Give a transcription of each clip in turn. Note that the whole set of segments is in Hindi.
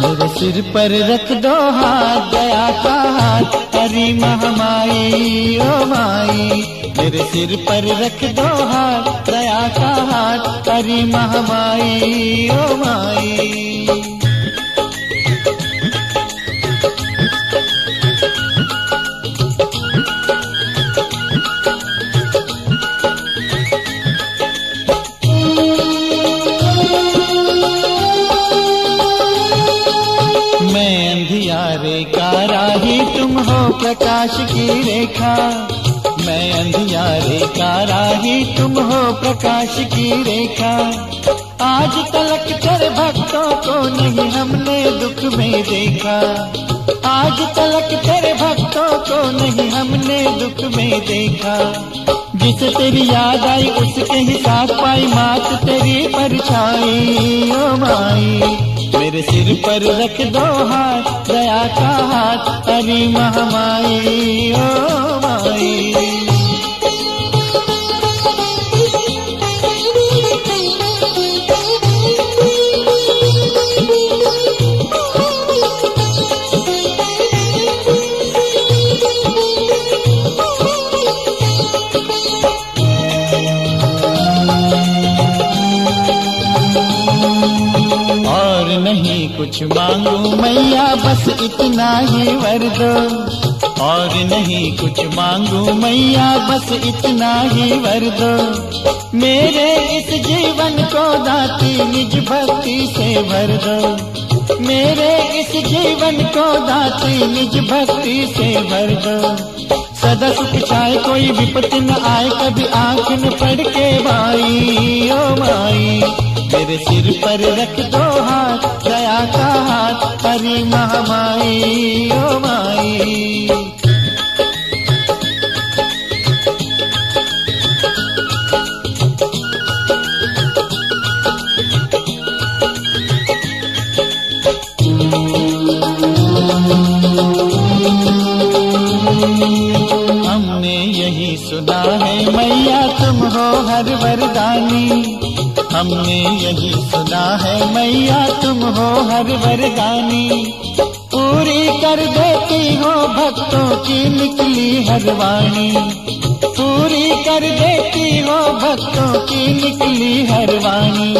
मेरे सिर पर रख दो हाथ, दया का हाथ, हरी महामाई, ओ माई। मेरे सिर पर रख दो हाथ, दया का हाथ, हरी महामाई, ओ माई। प्रकाश की रेखा, मैं अंधियारे का राही, तुम हो प्रकाश की रेखा। आज तलक तेरे भक्तों को नहीं हमने दुख में देखा। आज तलक तेरे भक्तों को नहीं हमने दुख में देखा। जिसे तेरी याद आई, उसके ही साथ पाई मात तेरी परछाई, ओ माई। मेरे सिर पर रख दो हाथ दया का हाथ अरे महामाई ओ माई। कुछ मांगू मैया, बस इतना ही वर दो और नहीं कुछ मांगू मैया, बस इतना ही वर दो मेरे इस जीवन को दाती, निज भक्ति से भर दो मेरे इस जीवन को दाती, निज भक्ति से भर दो सदा सुख छाए कोई विपत्ति न आए, कभी आँख न पड़ के भाई ओ माई। मेरे सिर पर रख दो हाथ, दया का हाथ हरी महामाई, ओ माई। हमने यही सुना है मैया, तुम हो हर वरदानी। हमने यही सुना है मैया, तुम हो हर वरदानी पूरी कर देती हो भक्तों की निकली हर वाणी। पूरी कर देती हो भक्तों की निकली हर वाणी।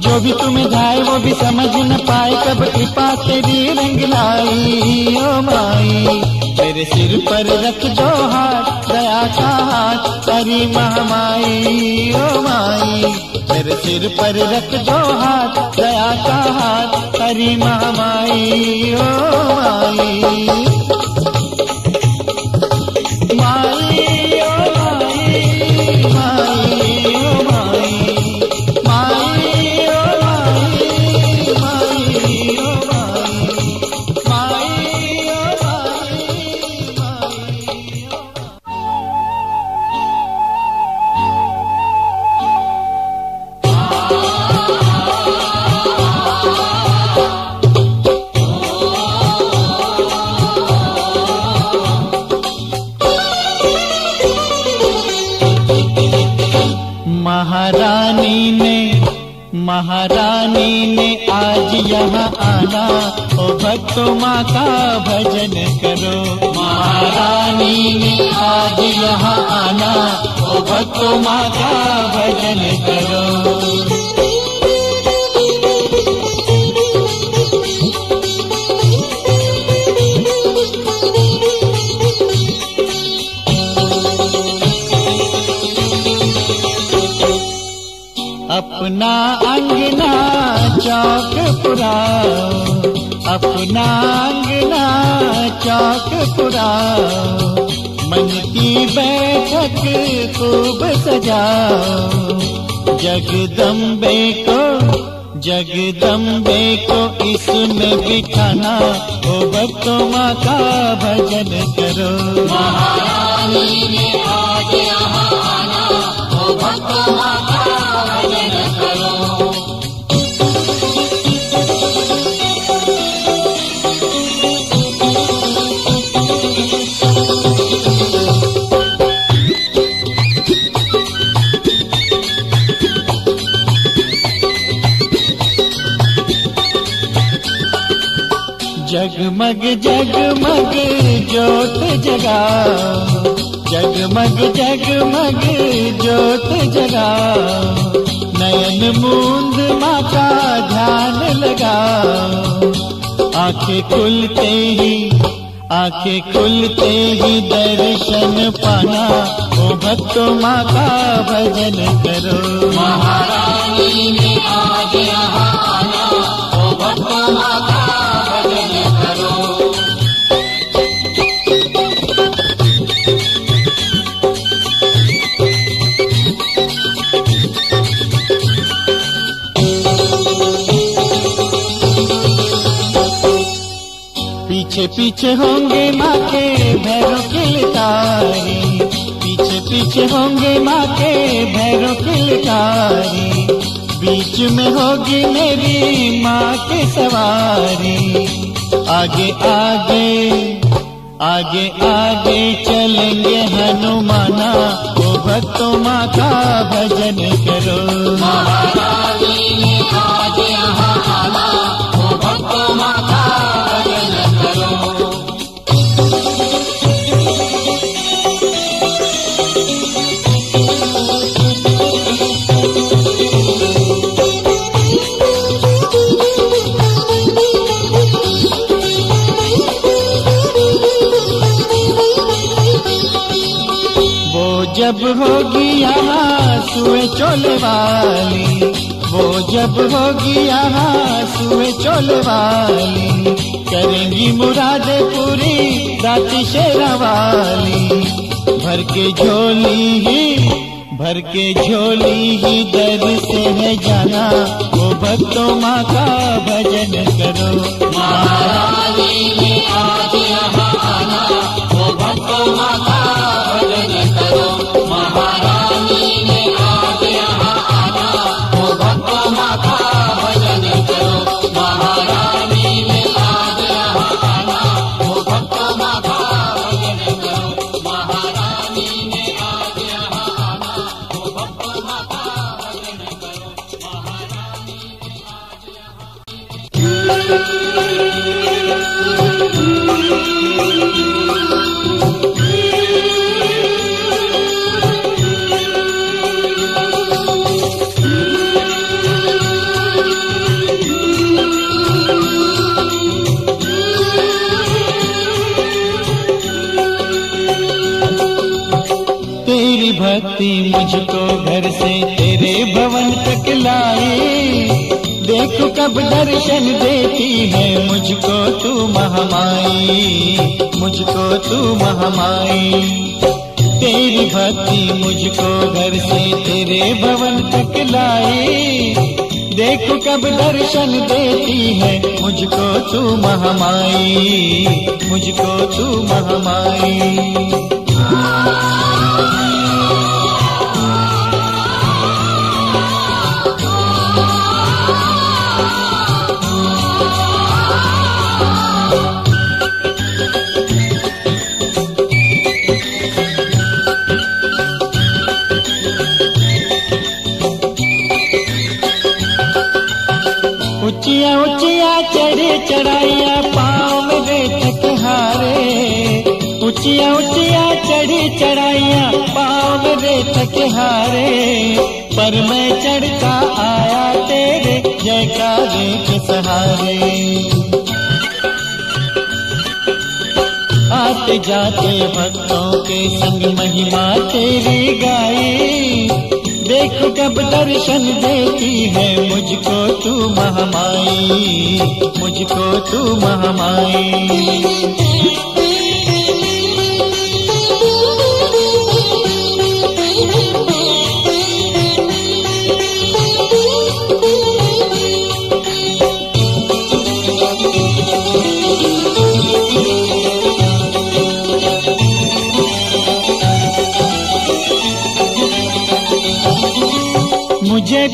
जो भी तुम्हें जाए, वो भी समझ न पाए, कब कृपा तेरी रंग लाई। ओ माई, मेरे सिर पर रख दो हाथ, दया का हाथ, हरी महामाई। ओ माई मेरे सिर पर रख दो हाथ दया का हाथ। हरी महामाई ओ माई। पुराओ अपना अंगना चौक पुराओ मन की बैठक खूब सजाओ। जगदम्बे को जगदम्बे को इसमें बिठाना ओ भक्तों माँ का भजन करो। महारानी ने आज यहाँ आना ओ भक्तों माँ जगमग जगमग, जोत जगा। जगमग जगमग, जोत जगा। नयन मूंद माँ का ध्यान लगा। आँखें खुलते ही, आँखें खुलते ही दर्शन पाना। ओ भक्तों माँ का भजन करो। महारानी ने पीछे होंगे माँ के भैरों के लिटारी पीछे पीछे होंगे माँ के भैरों के लिटारी बीच में होगी मेरी माँ की सवारी। आगे आगे आगे आगे चलेंगे हनुमाना। ओ भक्तों माँ का भजन करो। चोले वाली वो जब होगी यहाँ सुए चोले वाली करेंगी मुरादे पूरी रात शेरा वाली भर के झोली ही, भर के झोली ही दर से है जाना। वो भक्तों माँ का भजन करो। महारानी ने आज यहाँ आना ओ भक्तों माँ का देखो कब दर्शन देती है? मुझको तू महामाई, मुझको तू महामाई। तेरी भक्ति मुझको घर से तेरे भवन तक लाए देखो कब दर्शन देती है? मुझको तू महामाई, मुझको तू महामाई। में हारे, पर मैं चढ़ता आया तेरे जयकारे के सहारे। आते जाते भक्तों के संग महिमा तेरी गाई। देख कब दर्शन देती है मुझको तू महामाई, मुझको तू महामाई।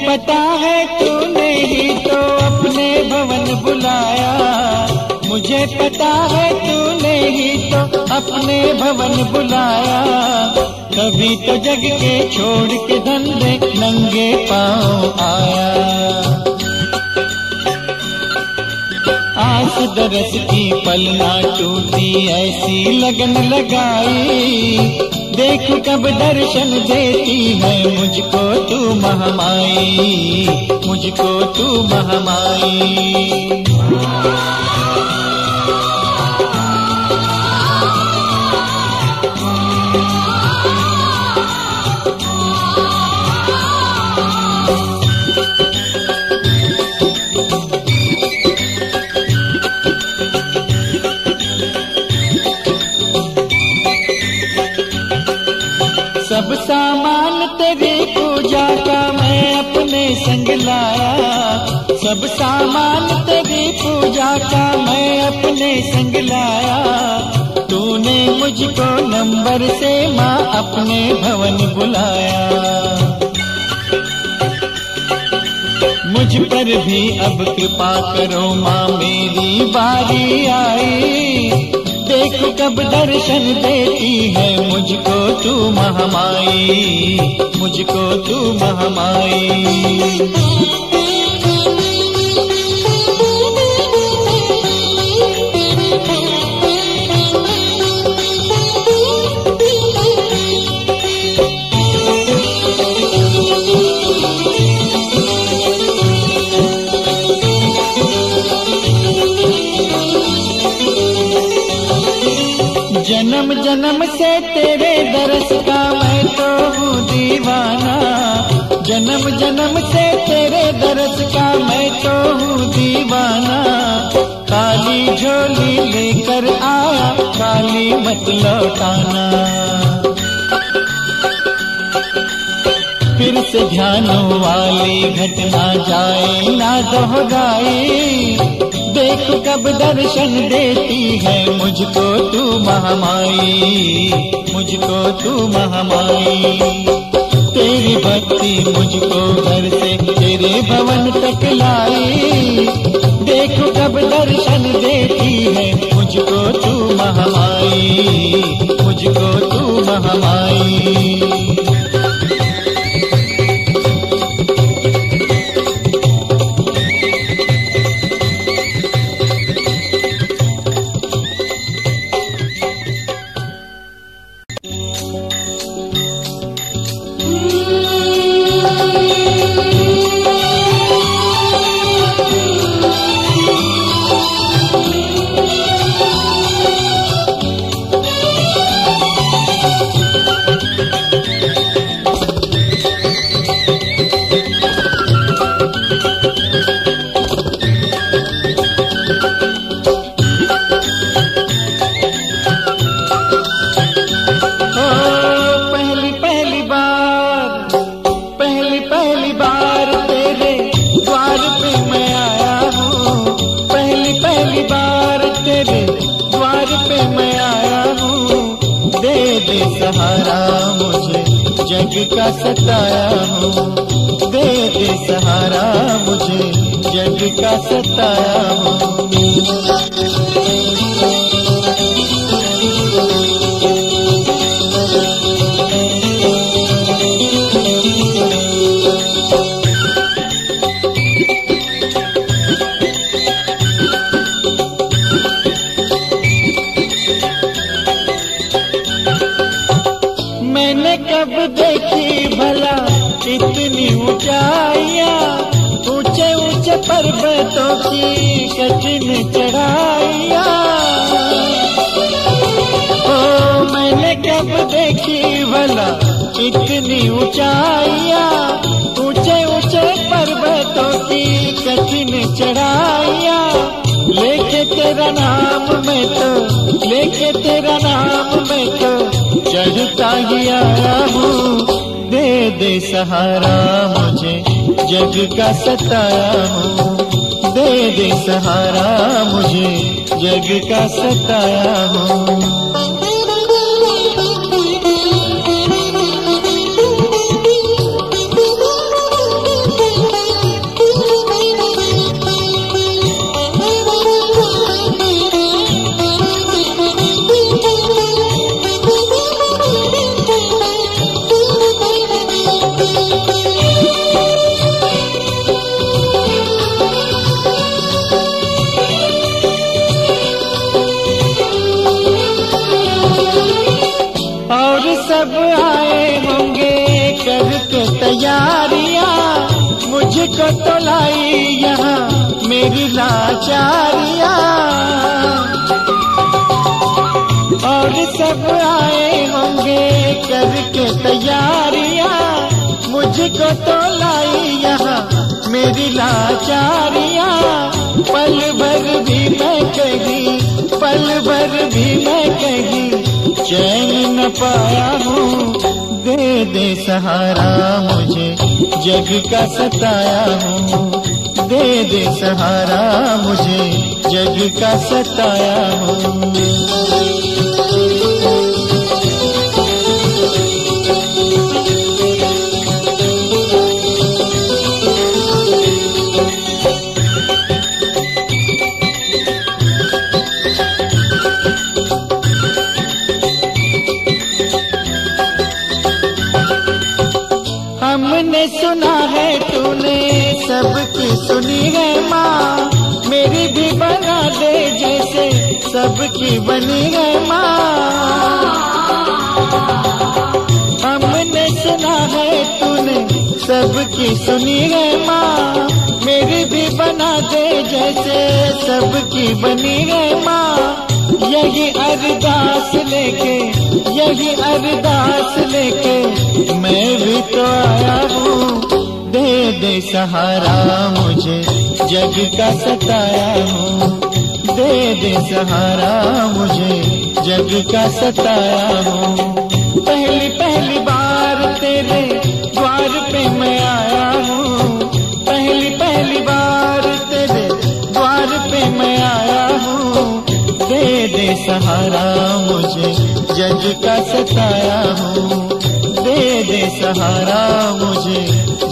पता है तूने ही तो अपने भवन बुलाया। मुझे पता है तूने ही तो अपने भवन बुलाया। कभी तो जग के छोड़ के धंधे नंगे पाँव आया। आस दरस की पलना टूटी, ऐसी लगन लगाई। देख कब दर्शन देती है मुझको तू महामाई मुझको तू महमाई। का मैं अपने संग लाया। सब सामान तेरी पूजा का मैं अपने संग लाया। तूने मुझको नंबर से माँ अपने भवन बुलाया। मुझ पर भी अब कृपा करो माँ, मेरी बारी आई। देखो कब दर्शन देती है मुझको तू महामाई मुझको तू महमाई। से तेरे दरस का मैं तो हूँ दीवाना। जन्म जन्म से तेरे दरस का मैं तो हूँ दीवाना। काली झोली लेकर आया काली मत लौटाना। फिर से ध्यानों वाली घटना जाए, ना दोहराई देख कब दर्शन देती है मुझको तू महामाई, मुझको तू महामाई। तेरी भक्ति मुझको घर से तेरे भवन तक लाई। देख कब दर्शन देती है मुझको तू महामाई, मुझको तू महामाई। का सताया इतनी ऊंचाइया, ऊँचे ऊँचे पर्वतों की कठिन चढ़ाइया। लेके तेरा नाम मैं तो लेके तेरा नाम मैं तो चढ़ता ही आया हूँ। दे दे सहारा मुझे, जग का सताया हूँ। दे दे सहारा मुझे, जग का सताया हूँ। मुझको तो लाई यहाँ मेरी लाचारिया। और सब आए होंगे करके तैयारियाँ। मुझको तो लाई यहाँ मेरी लाचारियाँ। पल भर भी मैं कहीं, पल भर भी मैं कहीं चैन न पाया हूँ दे दे सहारा मुझे, जग का सताया हूँ। दे दे सहारा मुझे, जग का सताया हूँ। सुनी है माँ, मेरी भी बना दे जैसे सबकी बनी है माँ। हमने सुना है तूने सबकी सुनी है माँ, मेरी भी बना दे जैसे सबकी बनी है माँ। यही अरदास लेके, यही अरदास लेके मैं भी तो आया हूँ। दे दे सहारा मुझे, जग का सताया हूँ। दे दे सहारा मुझे, जग का सताया हूँ। पहली पहली बार तेरे द्वार पे मैं आया हूँ। पहली पहली बार तेरे द्वार पे मैं आया हूँ। दे दे सहारा मुझे, जग का सताया हूँ। सहारा मुझे,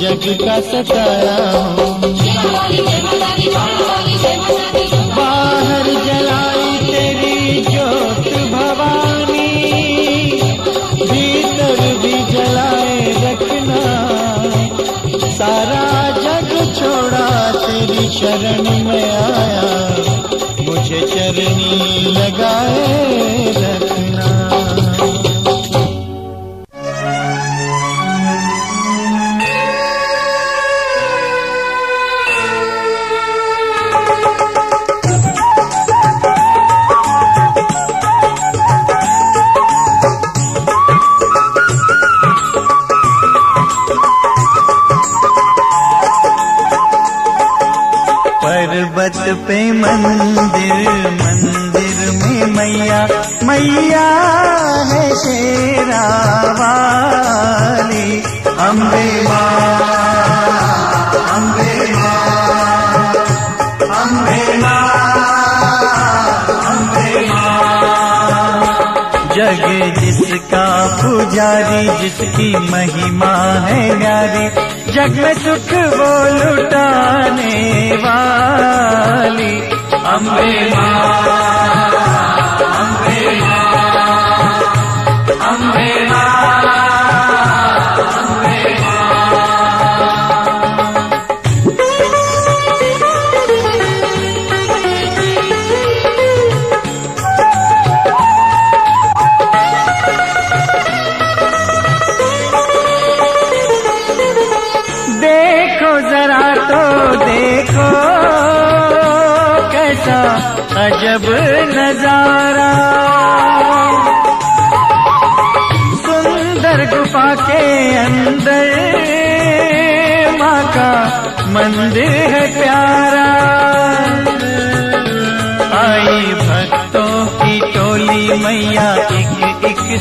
जग का सताया बाहर जलाई तेरी ज्योत भवानी, भीतर भी जलाए रखना। सारा जग छोड़ा तेरी शरण में आया, मुझे चरनी लगाए रखना। जिसकी महिमा है न्यारी जग में सुख वो लुटाने वाली। अम्बे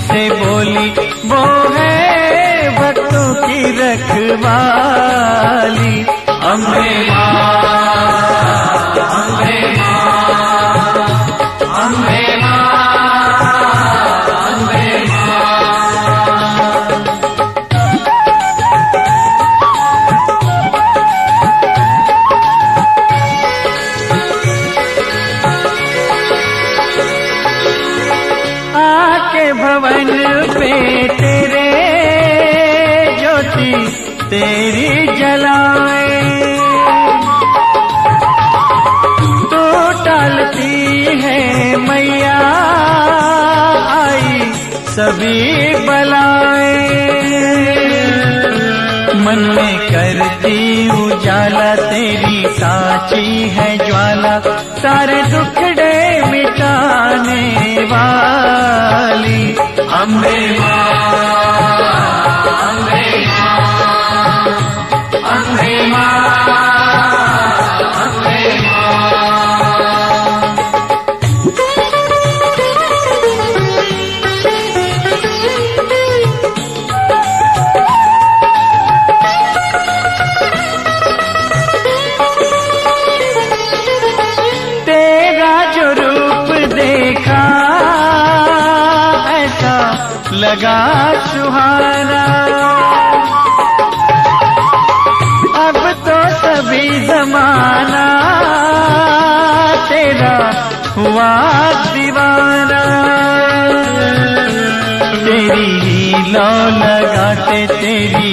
से बोली वो है भक्तों की रखवाली अम्बे माँ अम्बे माँ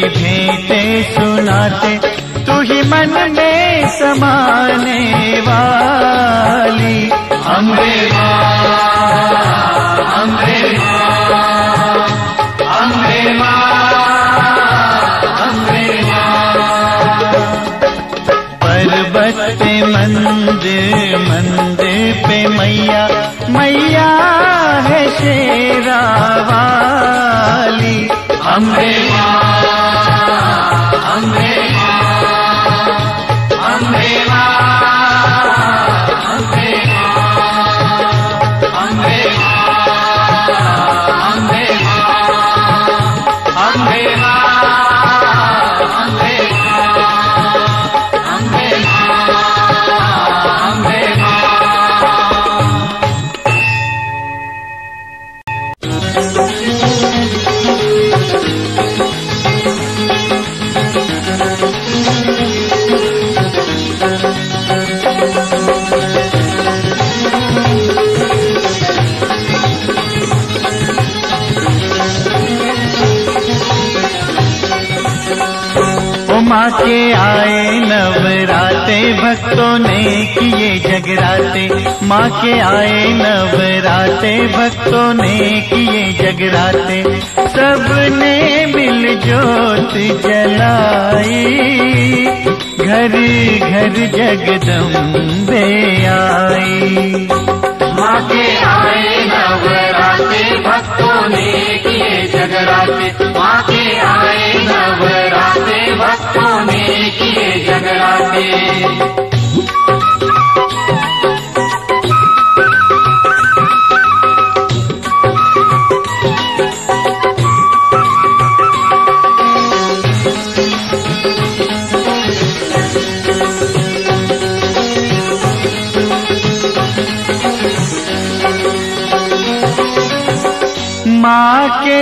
भेंटे सुनाते तू ही मन में समाने वाली। अम्बे अम्बे अम्बे अम्बे पर्वत पे मंदिर मंदिर पे मैया मैया है शेरा वाली। अम्बे माँ के आए नवराते, भक्तों ने किए जगराते, सबने मिल जोत जलाई। घर घर जगदम्बे आई। माँ के आए नवराते, भक्तों ने किए जगराते। माँ के आए नवराते, भक्तों ने किए जगराते।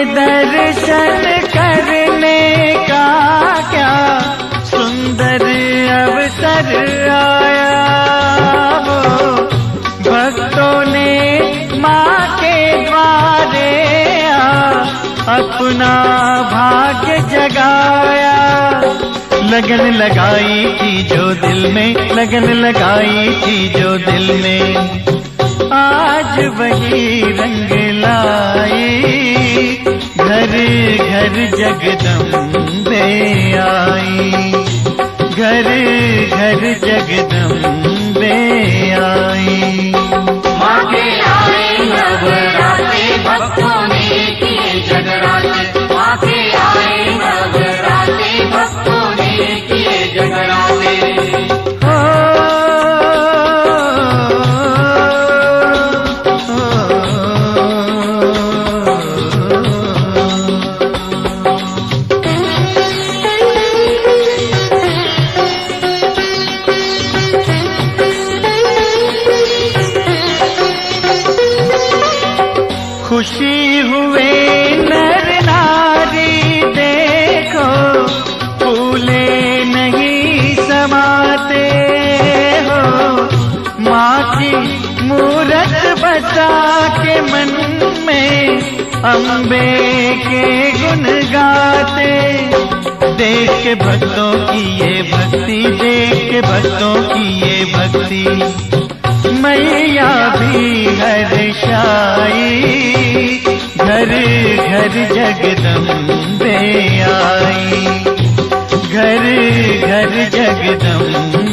दर्शन करने का क्या सुंदर अवसर आया हो। भक्तों ने माँ के द्वारे अपना भाग्य जगाया। लगन लगाई थी जो दिल में, लगन लगाई थी जो दिल में। आज वही रंग घर घर जगदम्बे आई। घर घर जगदम्बे आई। अम्बे के गुण गाते, देख के भक्तों की ये भक्ति, देख के भक्तों की ये भक्ति। मैया भी हर्षाई घर घर घर जगदम्बे आई। घर घर जगदम्बे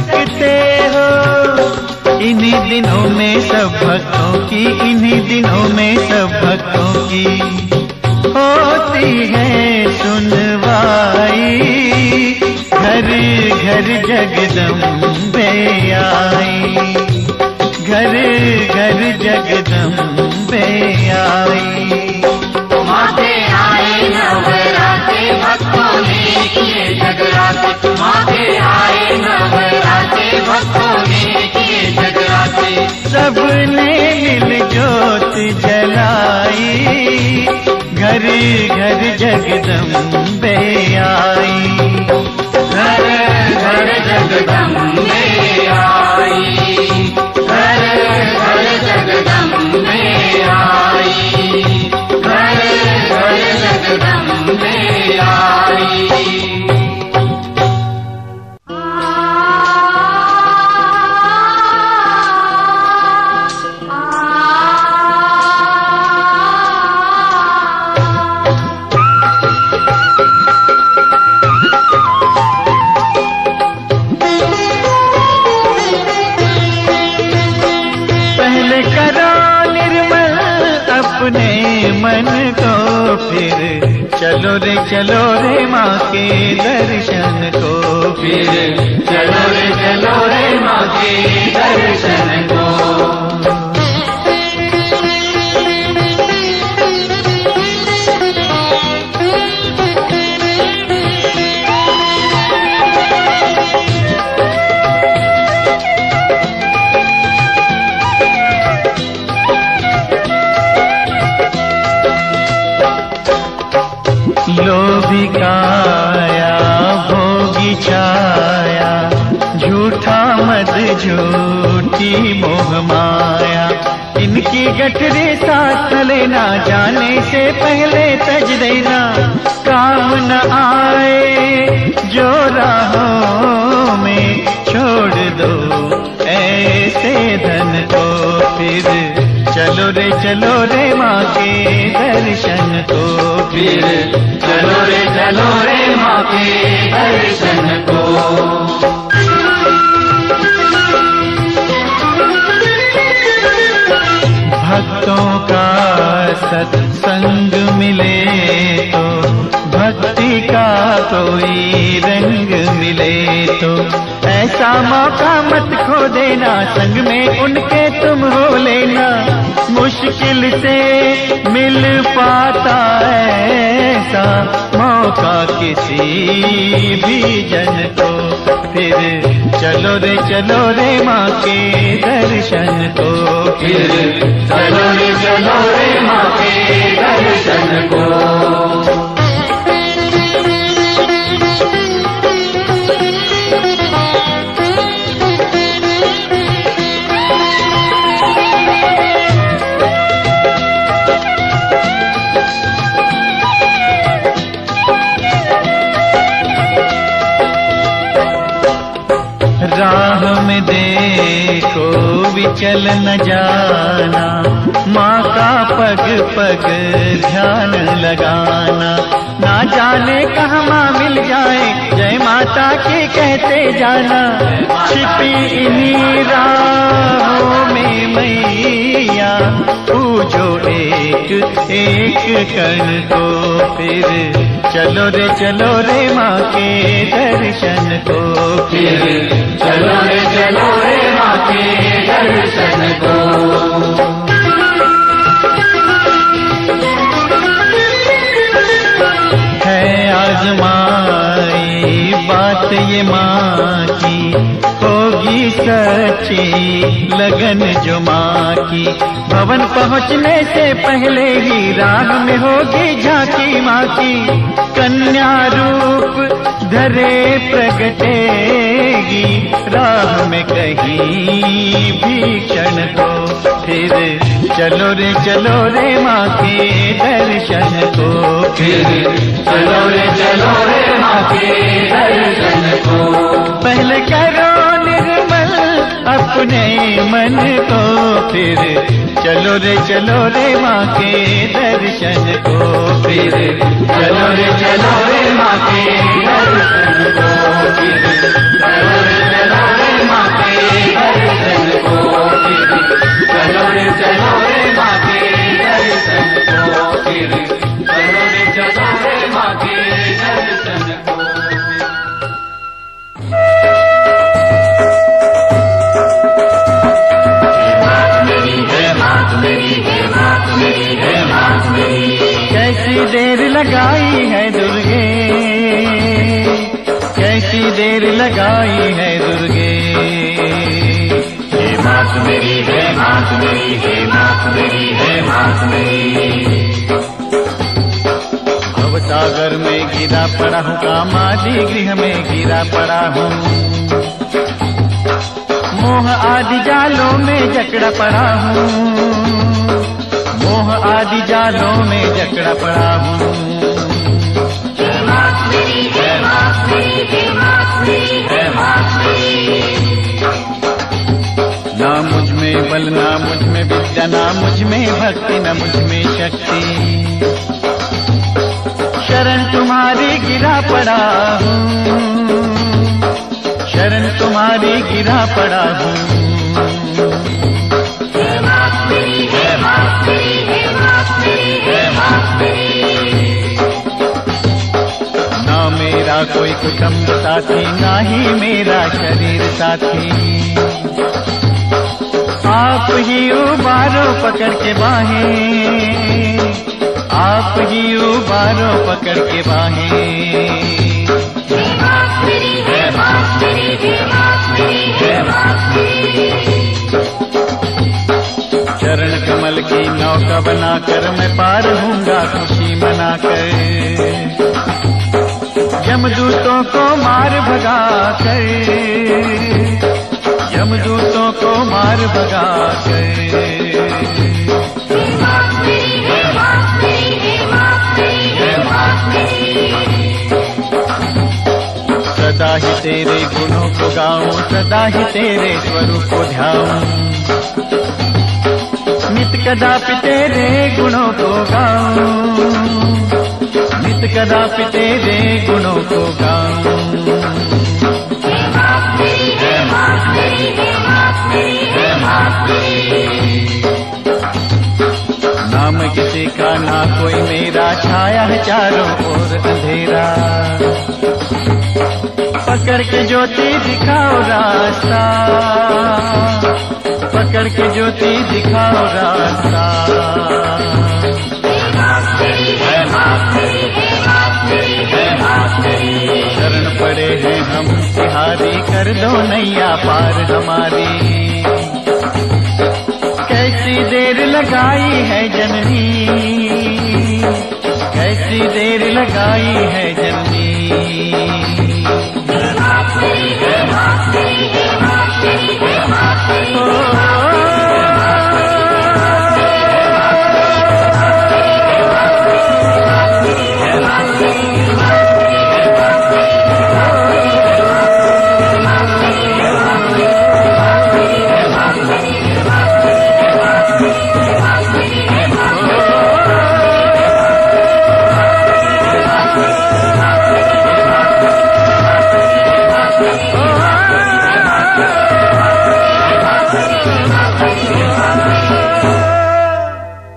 सकते हो। इन्हीं दिनों में सब भक्तों की, इन्हीं दिनों में सब भक्तों की होती है सुनवाई। घर घर जगदम्बे आई। घर घर जगदम्बे आई। सबने मिल जोत जलाई, घर घर जगदम्बे आई। घर घर जगदम्बे आई। घर घर जगदम्बे आई। घर घर जगदम्बे आई। चलो रे माँ के दर्शन को फिर। चलो रे चलो रे माँ के दर्शन को। गठरी साथ लेना जाने से पहले तज देना काम न आए। जो राहों में छोड़ दो, ऐसे धन को फिर चलो रे चलो रे माँ के दर्शन को फिर। चलो रे चलो रे माँ के दर्शन को। भक्तों का सत्संग मिले तो भक्ति का कोई रंग मिले तो ऐसा मौका मत खो देना, संग में उनके तुम हो लेना। मुश्किल से मिल पाता ऐसा मौका किसी भी जन को। फिर चलो रे चलो रे माँ के दर्शन को। फिर चलो रे चलो रे माँ के दर्शन को। विचल न जाना, माँ का पग पग ध्यान लगाना। ना जाने कहाँ माँ मिल जाए, जय माता के कहते जाना। छिपी इन्हीं राहों में मैया पूजो एक एक कण को फिर चलो रे चलो रे माँ के दर्शन को फिर। चलो रे चलो रे के दर्शन को। है आजमाई बात ये माँ की, होगी सच्ची लगन जो माँ की। भवन पहुँचने से पहले ही राग में होगी झांकी माँ की। कन्या रूप धरे प्रगटेगी राह में कहीं भी क्षण को फिर चलो रे चलो रे माँ के दर्शन को। फिर चलो रे चलो रे माँ के दर्शन को। पहले करो अपने मन को फिर। चलो रे चलो रे माँ के दर्शन को फिर। चलो रे चलो रे माँ के दर्शन को फिर। चलो रे चलो रे माँ के कैसी देर लगाई है दुर्गे? कैसी देर लगाई है दुर्गे? हे मात मेरी हे मात मेरी हे मात मेरी हे मात मेरी। भवसागर में गिरा पड़ा हूँ कामादि गृह में गिरा पड़ा हूँ। मोह आदि जालों में जकड़ा पड़ा हूँ। मोह आदि जालों में जकड़ा पड़ा हूँ। ना मुझमें बल, ना मुझमें विद्या, ना मुझमें भक्ति, ना मुझमें शक्ति। शरण तुम्हारी गिरा पड़ा हूँ। शरण तुम्हारी गिरा पड़ा हे। मेरा कोई कुटुंब साथी, ना ही मेरा शरीर साथी। आप ही उबारो पकड़ के बाहें, आप ही उबारो पकड़ के बाहें। चरण कमल की नौका बनाकर मैं पार हूँगा खुशी मनाकर। यमदूतों को मार भगा कर। यमदूतों को मार भगा कर। सदा ही तेरे गुणों को गाऊं, सदा ही तेरे स्वरूप को ध्याऊं। नित कदापि तेरे गुणों को गाऊं। कदापि तेरे गुणों को गाऊं। नाम किसी का, ना कोई मेरा। छाया है चारों ओर अंधेरा। पकड़ के ज्योति दिखाओ रास्ता। पकड़ के ज्योति दिखाओ रास्ता। तिहारी कर दो नैया पार हमारी। कैसी देर लगाई है जननी, कैसी देर लगाई है जननी।